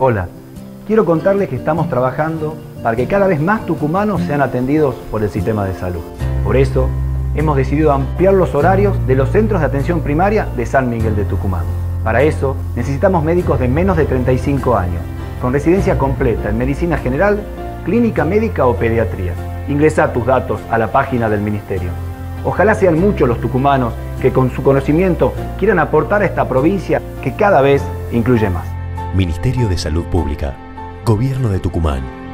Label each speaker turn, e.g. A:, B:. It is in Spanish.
A: Hola, quiero contarles que estamos trabajando para que cada vez más tucumanos sean atendidos por el sistema de salud. Por eso, hemos decidido ampliar los horarios de los centros de atención primaria de San Miguel de Tucumán. Para eso, necesitamos médicos de menos de 35 años, con residencia completa en medicina general, clínica médica o pediatría. Ingresa tus datos a la página del Ministerio. Ojalá sean muchos los tucumanos que con su conocimiento quieran aportar a esta provincia que cada vez incluye más.
B: Ministerio de Salud Pública, Gobierno de Tucumán.